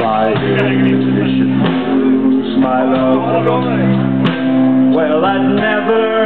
flying, tradition moves my love. Well, I'd never